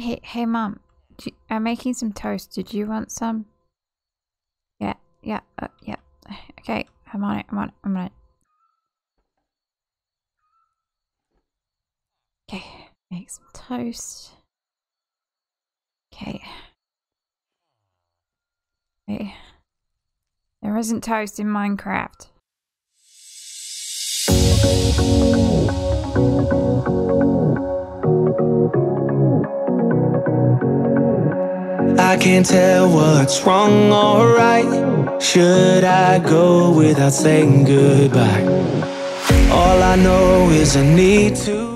Hey, hey, mom. Do, I'm making some toast. Did you want some? Yeah, yeah, uh, yeah. Okay, I'm on it. I'm on it. I'm on it. Okay, make some toast. Okay. Hey. There isn't toast in Minecraft. I can't tell what's wrong or right. Should I go without saying goodbye? All I know is I need to